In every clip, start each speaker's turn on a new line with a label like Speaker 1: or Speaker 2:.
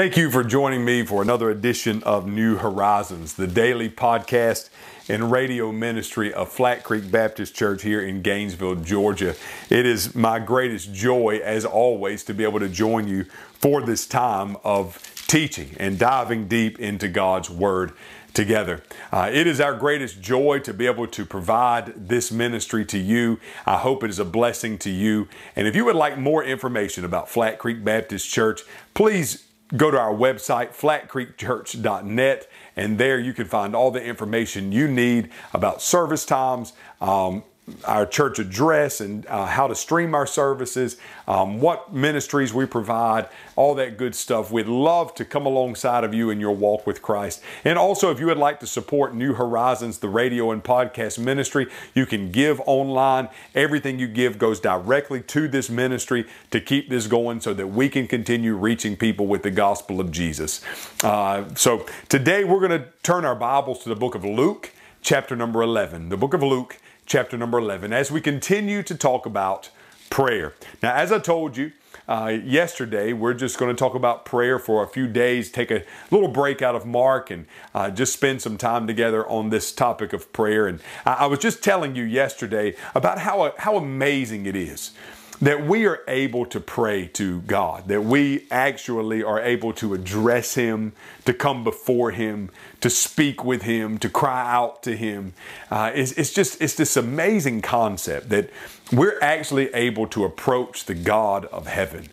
Speaker 1: Thank you for joining me for another edition of New Horizons, the daily podcast and radio ministry of Flat Creek Baptist Church here in Gainesville, Georgia. It is my greatest joy, as always, to be able to join you for this time of teaching and diving deep into God's Word together. Uh, it is our greatest joy to be able to provide this ministry to you. I hope it is a blessing to you. And if you would like more information about Flat Creek Baptist Church, please go to our website, flatcreekchurch.net, and there you can find all the information you need about service times, um, our church address and uh, how to stream our services, um, what ministries we provide, all that good stuff. We'd love to come alongside of you in your walk with Christ. And also, if you would like to support New Horizons, the radio and podcast ministry, you can give online. Everything you give goes directly to this ministry to keep this going so that we can continue reaching people with the gospel of Jesus. Uh, so today we're going to turn our Bibles to the book of Luke, chapter number 11. The book of Luke chapter number 11, as we continue to talk about prayer. Now, as I told you, uh, yesterday, we're just going to talk about prayer for a few days, take a little break out of Mark, and uh, just spend some time together on this topic of prayer. And I, I was just telling you yesterday about how, how amazing it is that we are able to pray to God, that we actually are able to address Him, to come before Him, to speak with Him, to cry out to Him. Uh, it's, it's just, it's this amazing concept that we're actually able to approach the God of heaven.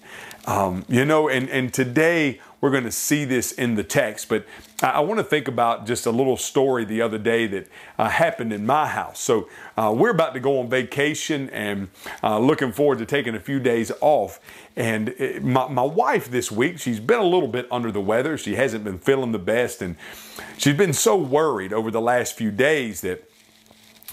Speaker 1: Um, you know, and, and today we're going to see this in the text, but I, I want to think about just a little story the other day that uh, happened in my house. So uh, we're about to go on vacation and uh, looking forward to taking a few days off. And it, my, my wife this week, she's been a little bit under the weather. She hasn't been feeling the best, and she's been so worried over the last few days that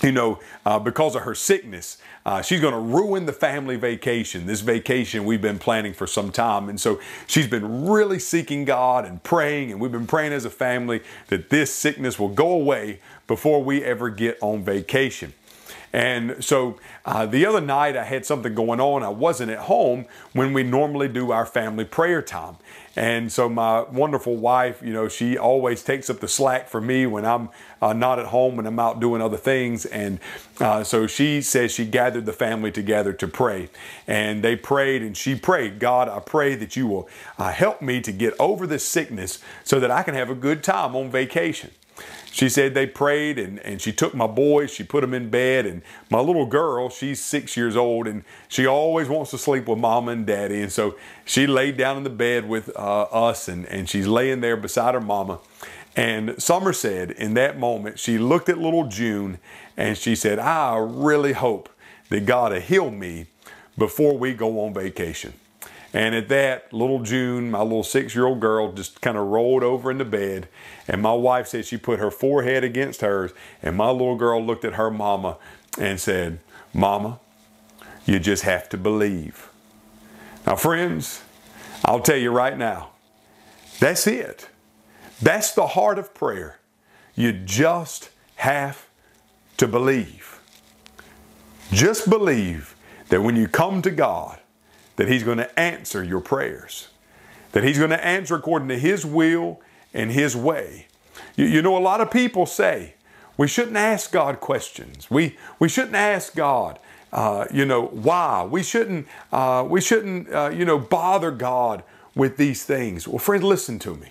Speaker 1: you know, uh, because of her sickness, uh, she's going to ruin the family vacation, this vacation we've been planning for some time. And so she's been really seeking God and praying, and we've been praying as a family that this sickness will go away before we ever get on vacation. And so uh, the other night I had something going on. I wasn't at home when we normally do our family prayer time. And so my wonderful wife, you know, she always takes up the slack for me when I'm uh, not at home, when I'm out doing other things. And uh, so she says she gathered the family together to pray. And they prayed and she prayed, God, I pray that you will uh, help me to get over this sickness so that I can have a good time on vacation she said they prayed and, and she took my boys, she put them in bed, and my little girl, she's six years old, and she always wants to sleep with mama and daddy. And so she laid down in the bed with uh, us, and, and she's laying there beside her mama. And Summer said in that moment, she looked at little June and she said, I really hope that God will heal me before we go on vacation. And at that, little June, my little six year old girl, just kind of rolled over in the bed. And my wife said she put her forehead against hers. And my little girl looked at her mama and said, Mama, you just have to believe. Now, friends, I'll tell you right now, that's it. That's the heart of prayer. You just have to believe. Just believe that when you come to God, that He's going to answer your prayers, that He's going to answer according to His will and His way. You, you, know, a lot of people say we shouldn't ask God questions. We, we shouldn't ask God, uh, you know, why. We shouldn't, uh, we shouldn't uh, you know, bother God with these things. Well, friend, listen to me.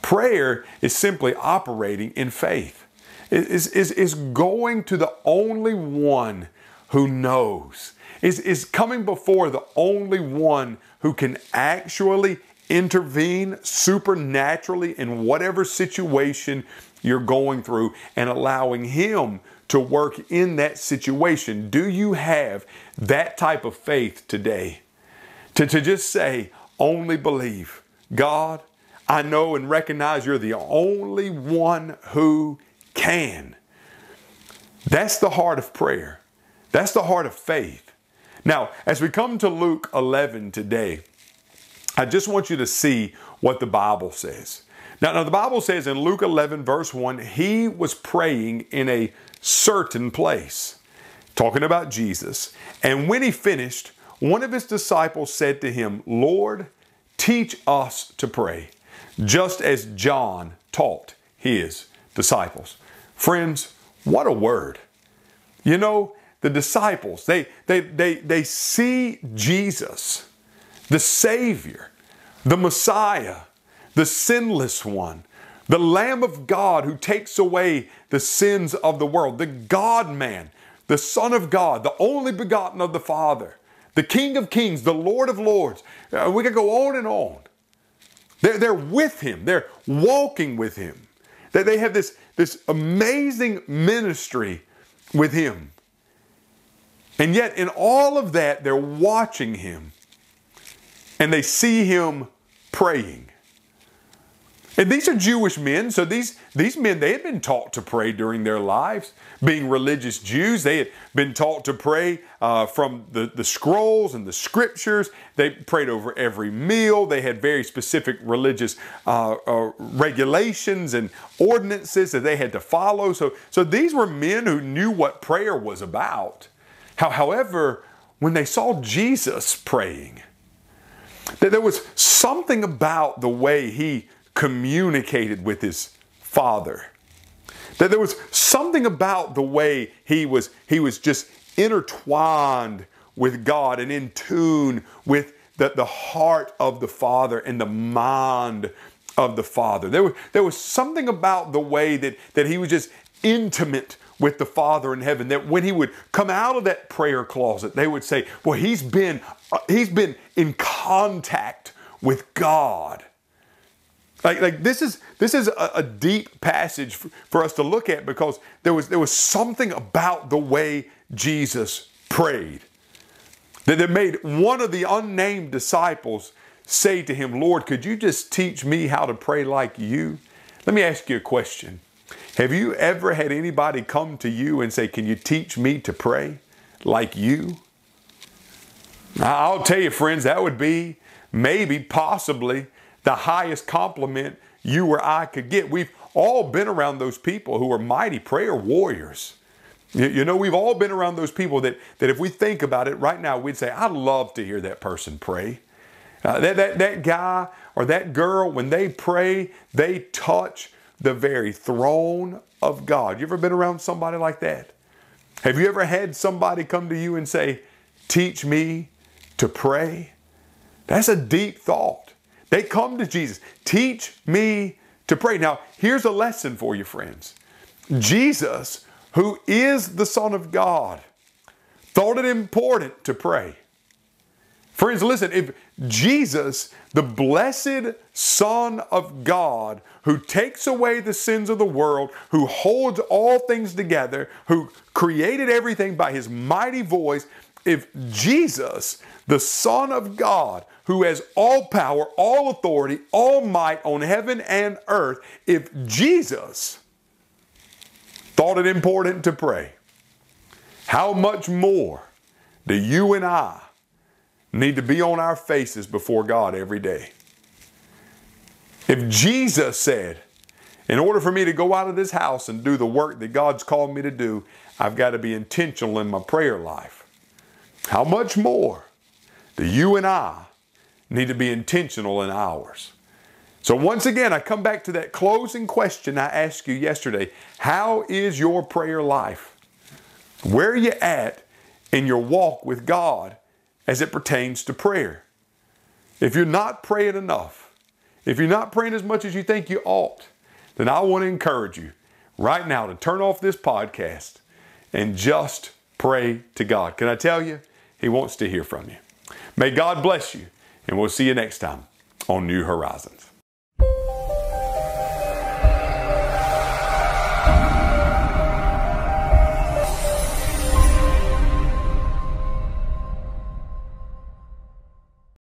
Speaker 1: Prayer is simply operating in faith. Is, is, is going to the only one who knows is, is coming before the only one who can actually intervene supernaturally in whatever situation you're going through and allowing Him to work in that situation. Do you have that type of faith today? To, to just say, only believe. God, I know and recognize you're the only one who can. That's the heart of prayer. That's the heart of faith. Now, as we come to Luke 11 today, I just want you to see what the Bible says. Now, now, the Bible says in Luke 11, verse 1, he was praying in a certain place, talking about Jesus. And when he finished, one of his disciples said to him, Lord, teach us to pray, just as John taught his disciples. Friends, what a word. You know, the disciples, they, they, they, they see Jesus, the Savior, the Messiah, the sinless one, the Lamb of God who takes away the sins of the world, the God man, the Son of God, the only begotten of the Father, the King of kings, the Lord of lords. Uh, we could go on and on. They're, they're with Him, they're walking with Him. That they have this, this amazing ministry with Him. And yet, in all of that, they're watching Him and they see Him praying. And these are Jewish men, so these, these men, they had been taught to pray during their lives. Being religious Jews, they had been taught to pray uh, from the, the scrolls and the scriptures. They prayed over every meal. They had very specific religious uh, uh, regulations and ordinances that they had to follow. So, so these were men who knew what prayer was about. How, however, when they saw Jesus praying, that there was something about the way he communicated with his father. That there was something about the way he was, he was just intertwined with God and in tune with the, the heart of the Father and the mind of the Father. There was, there was something about the way that, that he was just intimate with the Father in heaven that when he would come out of that prayer closet, they would say, Well, he's been, uh, he's been in contact with God. Like, like this is this is a, a deep passage for, for us to look at because there was there was something about the way Jesus prayed that it made one of the unnamed disciples say to him, Lord, could you just teach me how to pray like you? Let me ask you a question. Have you ever had anybody come to you and say, Can you teach me to pray like you? I'll tell you, friends, that would be maybe, possibly the highest compliment you or I could get. We've all been around those people who are mighty prayer warriors. You, know, we've all been around those people that, that if we think about it right now, we'd say, I'd love to hear that person pray. Uh, that, that, that guy or that girl, when they pray, they touch the very throne of God. You ever been around somebody like that? Have you ever had somebody come to you and say, Teach me to pray? That's a deep thought. They come to Jesus. Teach me to pray. Now, here's a lesson for you, friends. Jesus, who is the Son of God, thought it important to pray. Friends, listen, if Jesus, the blessed Son of God, who takes away the sins of the world, who holds all things together, who created everything by his mighty voice, if Jesus, the Son of God, who has all power, all authority, all might on heaven and earth, if Jesus thought it important to pray, how much more do you and I need to be on our faces before God every day? If Jesus said, in order for me to go out of this house and do the work that God's called me to do, I've got to be intentional in my prayer life. How much more do you and I need to be intentional in ours? So, once again, I come back to that closing question I asked you yesterday How is your prayer life? Where are you at in your walk with God as it pertains to prayer? If you're not praying enough, if you're not praying as much as you think you ought, then I want to encourage you right now to turn off this podcast and just pray to God. Can I tell you? He wants to hear from you. May God bless you, and we'll see you next time on New Horizons.